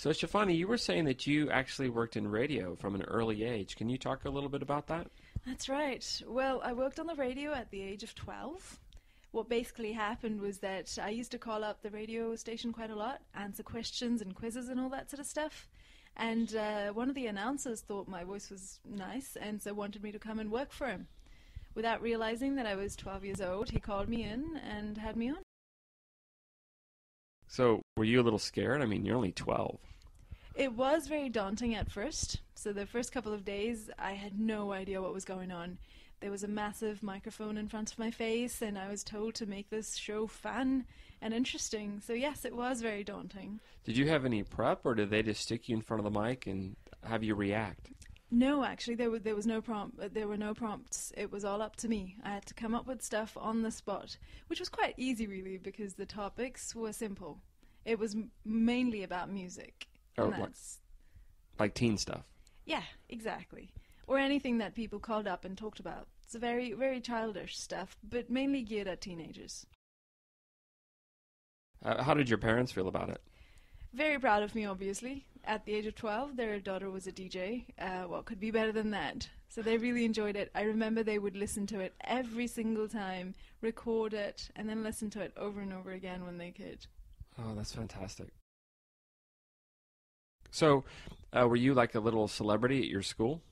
So, Shafani, you were saying that you actually worked in radio from an early age. Can you talk a little bit about that? That's right. Well, I worked on the radio at the age of 12. What basically happened was that I used to call up the radio station quite a lot, answer questions and quizzes and all that sort of stuff. And uh, one of the announcers thought my voice was nice and so wanted me to come and work for him. Without realizing that I was 12 years old, he called me in and had me on. So, were you a little scared? I mean, you're only 12. It was very daunting at first. So, the first couple of days, I had no idea what was going on. There was a massive microphone in front of my face, and I was told to make this show fun and interesting. So, yes, it was very daunting. Did you have any prep, or did they just stick you in front of the mic and have you react? No, actually, there was there was no prompt. uh, There were no prompts. It was all up to me. I had to come up with stuff on the spot, which was quite easy, really, because the topics were simple. It was m- mainly about music. Oh, like- Like teen stuff. yeah, exactly, or anything that people called up and talked about. It's very very childish stuff, but mainly geared at teenagers. Uh, how did your parents feel about it? Very proud of me, obviously. At the age of 12, their daughter was a DJ. Uh, what could be better than that? So they really enjoyed it. I remember they would listen to it every single time, record it, and then listen to it over and over again when they could. Oh, that's fantastic. So, uh, were you like a little celebrity at your school?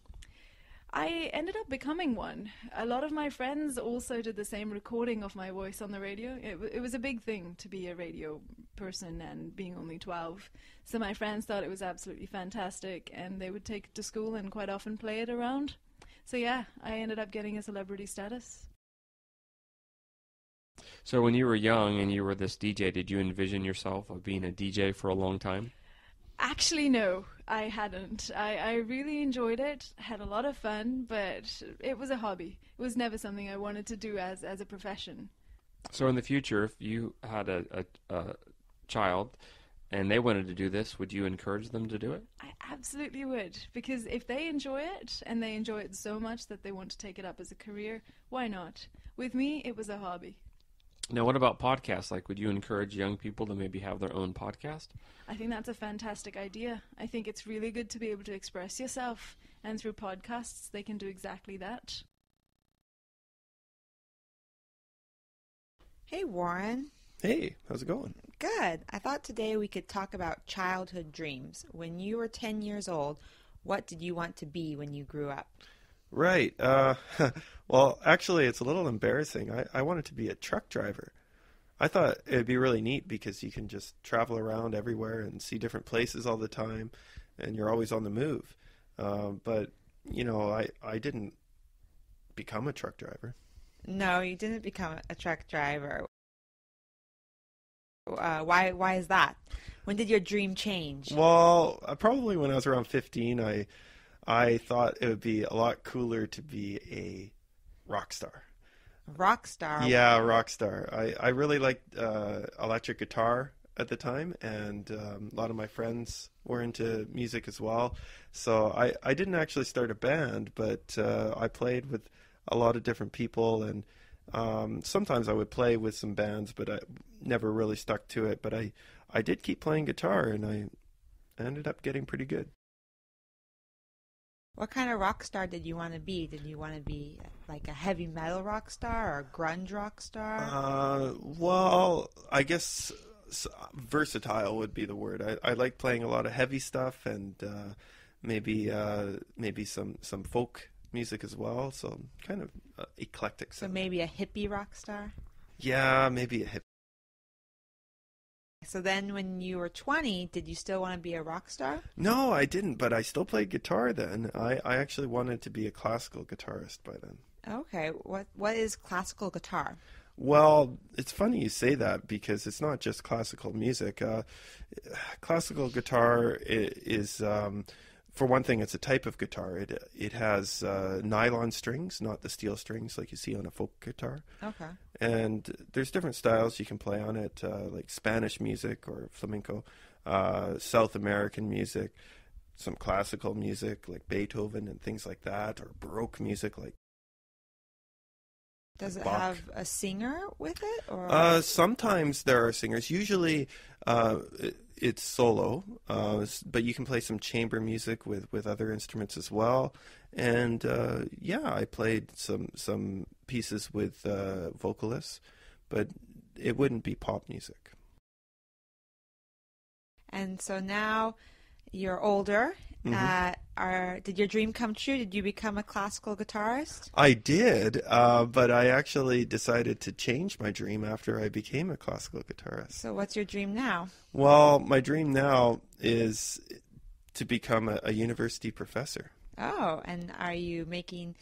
I ended up becoming one. A lot of my friends also did the same recording of my voice on the radio. It, it was a big thing to be a radio person and being only 12. So my friends thought it was absolutely fantastic and they would take it to school and quite often play it around. So yeah, I ended up getting a celebrity status. So, when you were young and you were this DJ, did you envision yourself of being a DJ for a long time? Actually, no, I hadn't. I, I really enjoyed it, had a lot of fun, but it was a hobby. It was never something I wanted to do as, as a profession. So, in the future, if you had a, a, a child and they wanted to do this, would you encourage them to do it? I absolutely would, because if they enjoy it and they enjoy it so much that they want to take it up as a career, why not? With me, it was a hobby. Now, what about podcasts? Like, would you encourage young people to maybe have their own podcast? I think that's a fantastic idea. I think it's really good to be able to express yourself, and through podcasts, they can do exactly that. Hey, Warren. Hey, how's it going? Good. I thought today we could talk about childhood dreams. When you were 10 years old, what did you want to be when you grew up? Right. Uh, well, actually, it's a little embarrassing. I, I wanted to be a truck driver. I thought it'd be really neat because you can just travel around everywhere and see different places all the time, and you're always on the move. Um, but you know, I I didn't become a truck driver. No, you didn't become a truck driver. Uh, why? Why is that? When did your dream change? Well, uh, probably when I was around 15, I I thought it would be a lot cooler to be a rock star. Rock star. Yeah, rock star. I, I really liked uh, electric guitar at the time, and um, a lot of my friends were into music as well. So I, I didn't actually start a band, but uh, I played with a lot of different people, and um, sometimes I would play with some bands, but I never really stuck to it. But I, I did keep playing guitar, and I ended up getting pretty good. What kind of rock star did you want to be? Did you want to be like a heavy metal rock star or a grunge rock star? Uh, well, I guess versatile would be the word. I, I like playing a lot of heavy stuff and uh, maybe uh, maybe some, some folk music as well. So kind of uh, eclectic. so maybe a hippie rock star? yeah, maybe a hip. So then when you were 20, did you still want to be a rock star? No, I didn't, but I still played guitar then. I, I actually wanted to be a classical guitarist by then. Okay. What What is classical guitar? Well, it's funny you say that because it's not just classical music. Uh, classical guitar is, um, for one thing, it's a type of guitar. It it has uh, nylon strings, not the steel strings like you see on a folk guitar. Okay. And there's different styles you can play on it, uh, like Spanish music or flamenco, uh, South American music, some classical music like Beethoven and things like that, or Baroque music like. Does it Bach. have a singer with it or Uh, sometimes there are singers. Usually, uh, it, it's solo, uh, but you can play some chamber music with, with other instruments as well. And uh, yeah, I played some some pieces with uh, vocalists, but it wouldn't be pop music. And so now you're older. Uh, are did your dream come true? Did you become a classical guitarist? I did, uh, but I actually decided to change my dream after I became a classical guitarist. So what's your dream now? Well, my dream now is to become a, a university professor. Oh, and are you making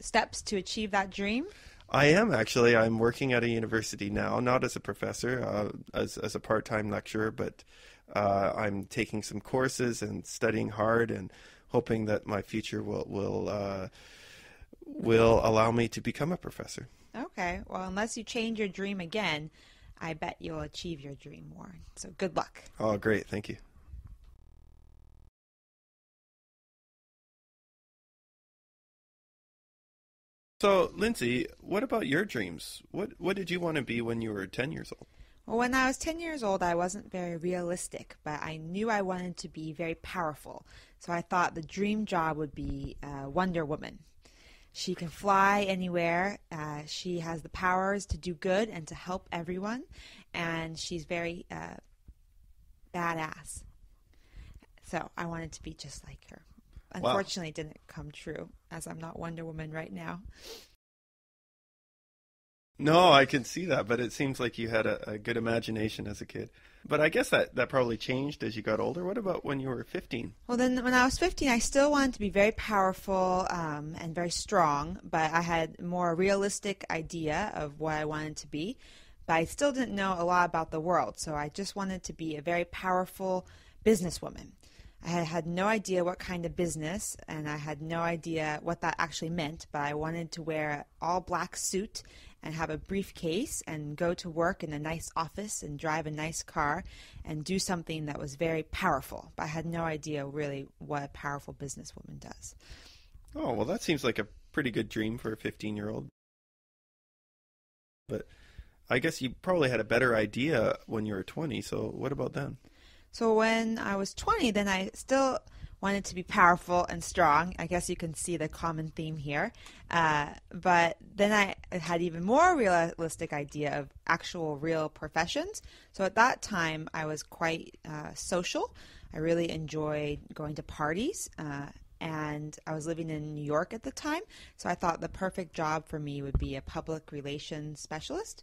steps to achieve that dream? I am actually. I'm working at a university now, not as a professor, uh, as as a part-time lecturer, but uh, I'm taking some courses and studying hard and hoping that my future will will uh, will allow me to become a professor. Okay. Well, unless you change your dream again, I bet you'll achieve your dream, Warren. So good luck. Oh, great! Thank you. So, Lindsay, what about your dreams? What what did you want to be when you were 10 years old? Well, when I was 10 years old, I wasn't very realistic, but I knew I wanted to be very powerful. So I thought the dream job would be uh, Wonder Woman. She can fly anywhere. Uh, she has the powers to do good and to help everyone, and she's very uh, badass. So I wanted to be just like her. Wow. Unfortunately, it didn't come true, as I'm not Wonder Woman right now. No, I can see that, but it seems like you had a, a good imagination as a kid. But I guess that, that probably changed as you got older. What about when you were 15? Well, then when I was 15, I still wanted to be very powerful um, and very strong, but I had a more realistic idea of what I wanted to be. But I still didn't know a lot about the world, so I just wanted to be a very powerful businesswoman. I had, had no idea what kind of business, and I had no idea what that actually meant, but I wanted to wear an all black suit and have a briefcase and go to work in a nice office and drive a nice car and do something that was very powerful. But I had no idea really what a powerful businesswoman does. Oh, well, that seems like a pretty good dream for a 15 year old. But I guess you probably had a better idea when you were 20, so what about then? So when I was 20, then I still wanted to be powerful and strong. I guess you can see the common theme here. Uh, but then I had even more realistic idea of actual real professions. So at that time, I was quite uh, social. I really enjoyed going to parties. Uh, and I was living in New York at the time, so I thought the perfect job for me would be a public relations specialist.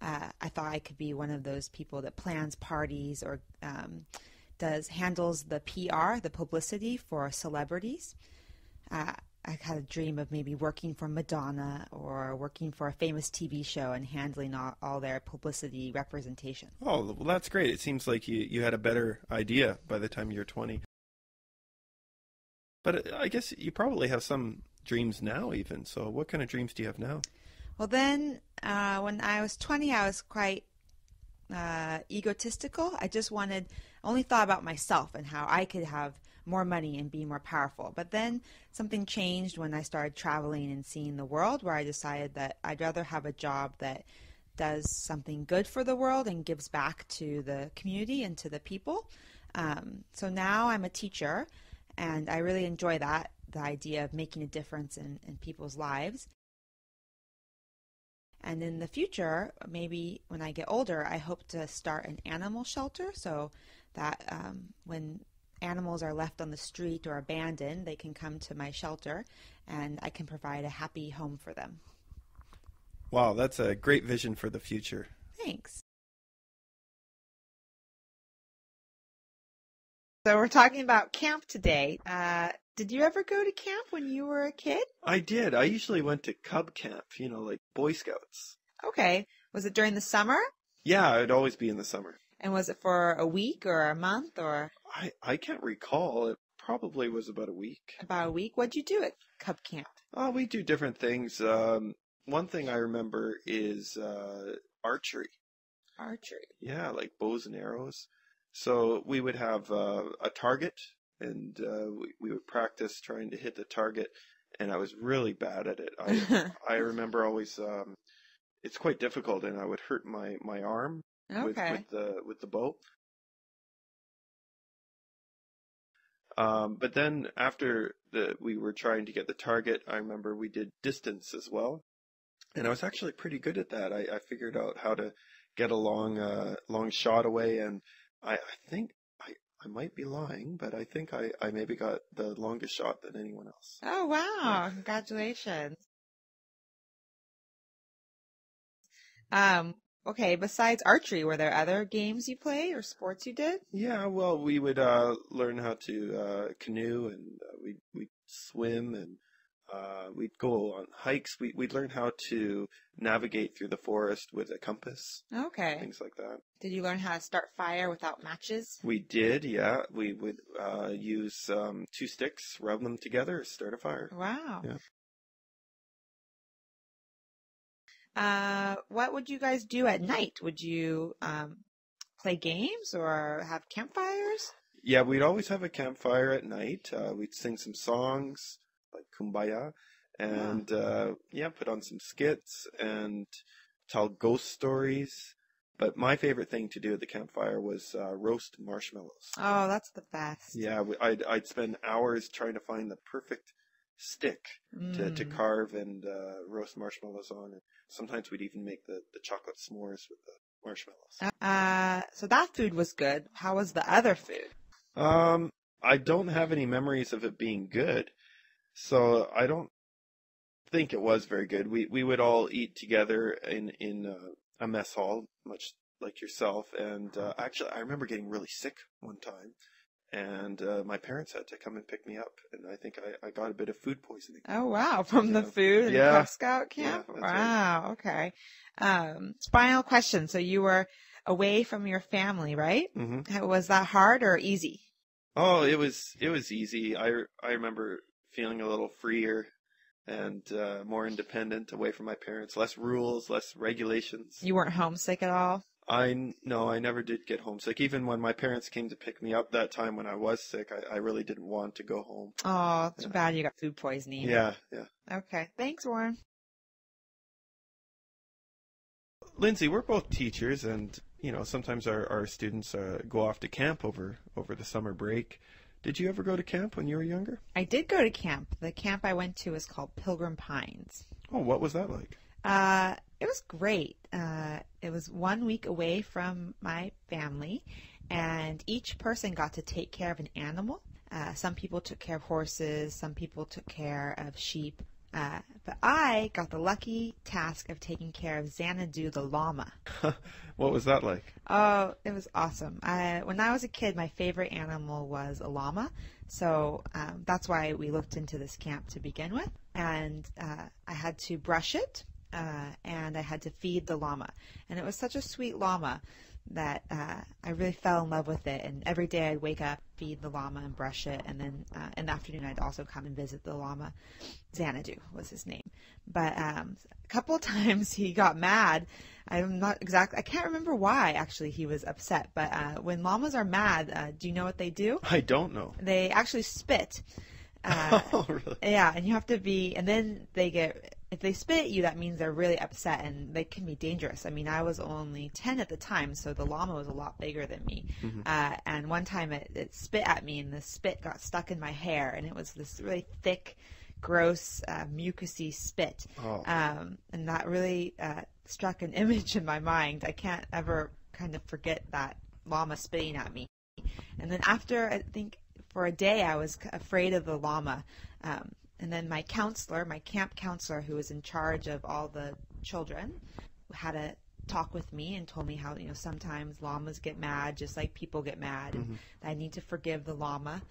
Uh, I thought I could be one of those people that plans parties or um, does handles the PR, the publicity for celebrities. Uh, I had a dream of maybe working for Madonna or working for a famous TV show and handling all, all their publicity representation. Oh, well, that's great. It seems like you, you had a better idea by the time you're 20. But uh, I guess you probably have some dreams now, even. So, what kind of dreams do you have now? Well, then uh, when I was 20, I was quite uh, egotistical. I just wanted, only thought about myself and how I could have more money and be more powerful. But then something changed when I started traveling and seeing the world, where I decided that I'd rather have a job that does something good for the world and gives back to the community and to the people. Um, so now I'm a teacher, and I really enjoy that the idea of making a difference in, in people's lives. And in the future, maybe when I get older, I hope to start an animal shelter so that um, when animals are left on the street or abandoned, they can come to my shelter and I can provide a happy home for them. Wow, that's a great vision for the future. Thanks. So we're talking about camp today. Uh, did you ever go to camp when you were a kid? I did. I usually went to Cub Camp, you know, like Boy Scouts. Okay. Was it during the summer? Yeah, it'd always be in the summer. And was it for a week or a month or I, I can't recall. It probably was about a week. about a week? What'd you do at Cub Camp? Oh, we do different things. Um, one thing I remember is uh, archery. Archery. Yeah, like bows and arrows. So we would have uh, a target, and uh, we, we would practice trying to hit the target. And I was really bad at it. I I remember always. Um, it's quite difficult, and I would hurt my my arm with, with the with the bow. Um, but then after the we were trying to get the target, I remember we did distance as well, and I was actually pretty good at that. I, I figured out how to get a long uh, long shot away, and I, I think I I might be lying, but I think I, I maybe got the longest shot than anyone else. Oh wow! Congratulations. Um. Okay. Besides archery, were there other games you played or sports you did? Yeah, well, we would uh, learn how to uh, canoe, and uh, we we swim, and uh, we'd go on hikes. We we'd learn how to navigate through the forest with a compass, Okay. things like that. Did you learn how to start fire without matches? We did, yeah. We would uh, use um, two sticks, rub them together, start a fire. Wow. Yeah. Uh, what would you guys do at night? Would you um, play games or have campfires? Yeah, we'd always have a campfire at night. Uh, we'd sing some songs like Kumbaya, and uh, yeah, put on some skits and tell ghost stories. But my favorite thing to do at the campfire was uh, roast marshmallows. Oh, that's the best. Yeah, we- I'd I'd spend hours trying to find the perfect stick to, to Mm. carve and uh, roast marshmallows on. And sometimes we'd even make the, the chocolate s'mores with the marshmallows. Uh, so that food was good. How was the other food? Um, I don't have any memories of it being good, so I don't think it was very good. We we would all eat together in in uh, a mess hall, much like yourself. And uh, actually, I remember getting really sick one time, and uh, my parents had to come and pick me up, and I think I, I got a bit of food poisoning. Oh wow, from the food Yeah. the Cub Scout camp. Yeah, that's right. wow, okay. Um, final question. So you were away from your family, right? hmm Was that hard or easy? Oh, it was it was easy. I I remember feeling a little freer and uh, more independent, away from my parents. Less rules, less regulations. You weren't homesick at all? I no, I never did get homesick. Even when my parents came to pick me up that time when I was sick, I, I really didn't want to go home. Oh, too Yeah. bad you got food poisoning. Yeah, yeah. Okay. Thanks, Warren. Lindsay, we're both teachers, and you know sometimes our, our students uh, go off to camp over over the summer break. Did you ever go to camp when you were younger? I did go to camp. The camp I went to was called Pilgrim Pines. Oh, what was that like? Uh, it was great. Uh, it was one week away from my family, and each person got to take care of an animal. Uh, some people took care of horses, some people took care of sheep. Uh, but I got the lucky task of taking care of Xanadu the llama. what was that like? Oh, it was awesome. I, when I was a kid, my favorite animal was a llama. So um, that's why we looked into this camp to begin with. And uh, I had to brush it uh, and I had to feed the llama. And it was such a sweet llama that uh, I really fell in love with it. And every day I'd wake up, feed the llama, and brush it. And then uh, in the afternoon, I'd also come and visit the llama. Xanadu was his name. But um, a couple of times he got mad. I'm not exactly, I can't remember why actually he was upset. But uh, when llamas are mad, uh, do you know what they do? I don't know. They actually spit. Uh, oh, really? yeah, and you have to be, and then they get, if they spit at you, that means they're really upset and they can be dangerous. I mean, I was only 10 at the time, so the llama was a lot bigger than me. Uh, and one time it, it spit at me and the spit got stuck in my hair and it was this really thick, gross, uh, mucousy spit. Oh. Um, and that really uh, struck an image in my mind. I can't ever kind of forget that llama spitting at me. And then after, I think for a day, I was afraid of the llama. Um, and then my counselor, my camp counselor, who was in charge of all the children, had a talk with me and told me how you know sometimes llamas get mad just like people get mad and I need to forgive the llama.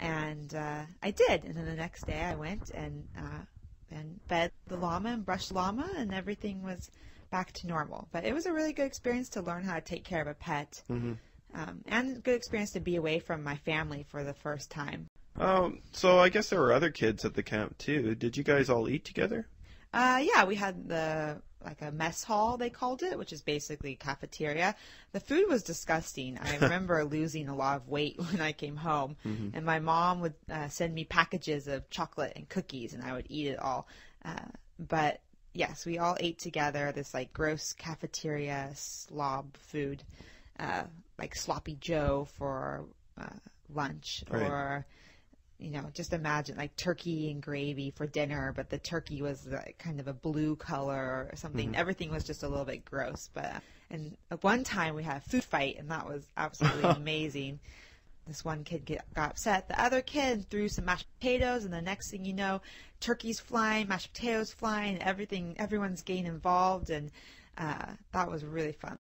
And uh, I did. And then the next day I went and uh, and fed the llama and brushed the llama and everything was back to normal. But it was a really good experience to learn how to take care of a pet. Hmm um, and a good experience to be away from my family for the first time Um, so I guess there were other kids at the camp too. Did you guys all eat together? Uh, yeah, we had the like a mess hall they called it, which is basically cafeteria. The food was disgusting. I remember losing a lot of weight when I came home, and my mom would uh, send me packages of chocolate and cookies, and I would eat it all. Uh, but yes, we all ate together. This like gross cafeteria slob food, uh, like sloppy Joe for uh, lunch Right. or you know just imagine like turkey and gravy for dinner but the turkey was like kind of a blue color or something. Everything was just a little bit gross but and at one time we had a food fight and that was absolutely amazing. This one kid get, got upset. The other kid threw some mashed potatoes and the next thing you know turkey's flying mashed potatoes flying everything everyone's getting involved and uh, that was really fun